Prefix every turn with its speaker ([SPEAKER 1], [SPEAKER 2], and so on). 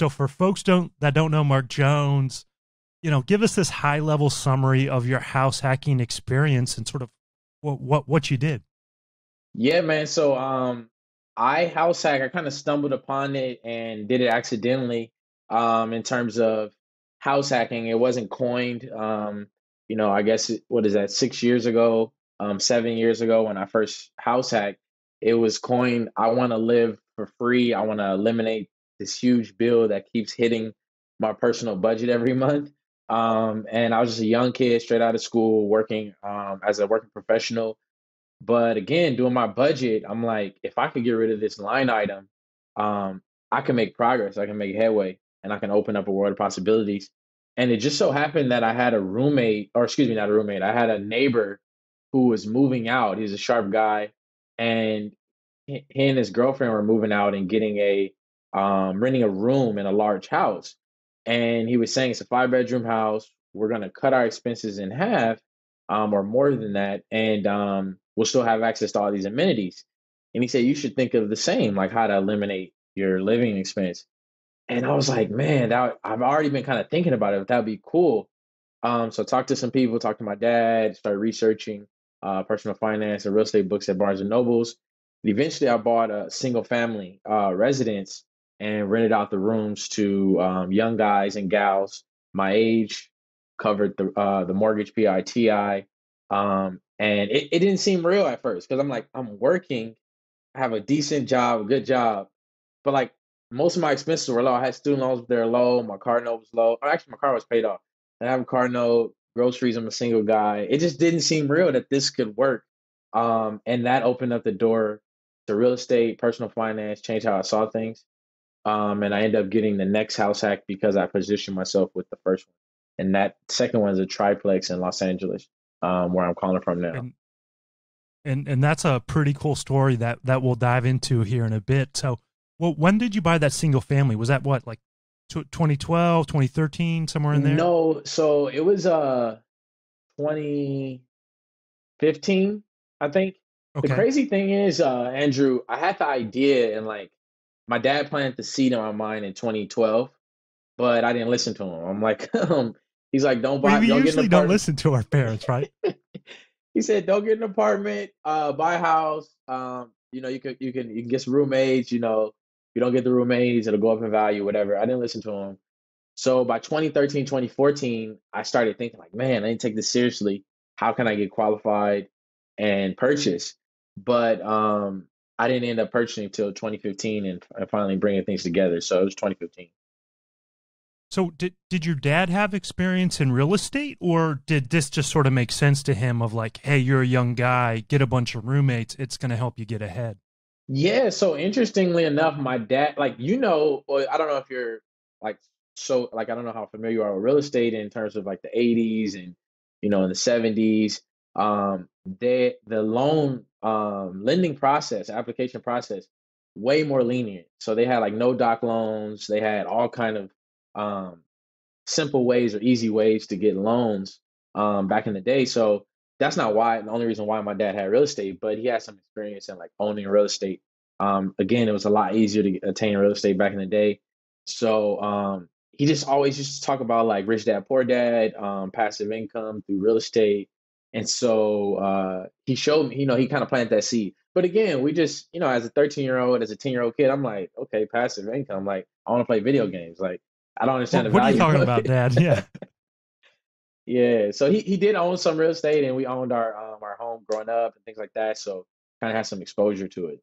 [SPEAKER 1] So for folks don't that don't know Mark Jones, you know, give us this high level summary of your house hacking experience and sort of what what what you did.
[SPEAKER 2] Yeah, man. So um I house hack, I kind of stumbled upon it and did it accidentally um in terms of house hacking. It wasn't coined um you know, I guess what is that 6 years ago, um 7 years ago when I first house hacked, it was coined I want to live for free. I want to eliminate this huge bill that keeps hitting my personal budget every month. Um, and I was just a young kid straight out of school working um, as a working professional. But again, doing my budget, I'm like, if I could get rid of this line item, um, I can make progress, I can make headway, and I can open up a world of possibilities. And it just so happened that I had a roommate, or excuse me, not a roommate, I had a neighbor who was moving out. He's a sharp guy, and he and his girlfriend were moving out and getting a um, renting a room in a large house. And he was saying it's a five bedroom house. We're going to cut our expenses in half um, or more than that. And um, we'll still have access to all these amenities. And he said, you should think of the same, like how to eliminate your living expense. And I was like, man, that I've already been kind of thinking about it. That'd be cool. Um, so talked to some people, talked to my dad, started researching uh, personal finance and real estate books at Barnes and Nobles. Eventually, I bought a single family uh, residence and rented out the rooms to um, young guys and gals my age, covered the uh, the mortgage PITI. Um, and it, it didn't seem real at first because I'm like, I'm working, I have a decent job, a good job, but like most of my expenses were low. I had student loans, they're low. My car note was low. Actually, my car was paid off. I have a car note, groceries. I'm a single guy. It just didn't seem real that this could work. Um, and that opened up the door to real estate, personal finance, changed how I saw things. Um, and I ended up getting the next house hack because I positioned myself with the first one. And that second one is a triplex in Los Angeles, um, where I'm calling from now.
[SPEAKER 1] And, and and that's a pretty cool story that that we'll dive into here in a bit. So, well, when did you buy that single family? Was that what like 2012, 2013, somewhere in there?
[SPEAKER 2] No, so it was uh 2015, I think. Okay. The crazy thing is, uh, Andrew, I had the idea and like my dad planted the seed in my mind in 2012, but I didn't listen to him. I'm like, um, he's like, don't buy.
[SPEAKER 1] We
[SPEAKER 2] don't
[SPEAKER 1] usually don't listen to our parents, right?
[SPEAKER 2] he said, don't get an apartment, uh, buy a house. Um, you know, you can you can you can get some roommates. You know, if you don't get the roommates, it'll go up in value, whatever. I didn't listen to him. So by 2013, 2014, I started thinking like, man, I didn't take this seriously. How can I get qualified and purchase? But um, I didn't end up purchasing until 2015 and, finally bringing things together. So it was 2015.
[SPEAKER 1] So did did your dad have experience in real estate or did this just sort of make sense to him of like, hey, you're a young guy, get a bunch of roommates, it's going to help you get ahead?
[SPEAKER 2] Yeah, so interestingly enough, my dad like you know, I don't know if you're like so like I don't know how familiar you are with real estate in terms of like the 80s and you know in the 70s um they the loan um, lending process, application process, way more lenient. So they had like no doc loans. They had all kind of um, simple ways or easy ways to get loans um, back in the day. So that's not why the only reason why my dad had real estate, but he had some experience in like owning real estate. Um, again, it was a lot easier to attain real estate back in the day. So um, he just always used to talk about like rich dad, poor dad, um, passive income through real estate, and so uh, he showed me, you know, he kind of planted that seed. But again, we just, you know, as a 13 year old, as a 10 year old kid, I'm like, okay, passive income. Like, I want to play video games. Like, I don't understand
[SPEAKER 1] the
[SPEAKER 2] what
[SPEAKER 1] value. What are you talking about, Dad? Yeah.
[SPEAKER 2] yeah. So he, he did own some real estate, and we owned our um, our home growing up and things like that. So kind of had some exposure to it.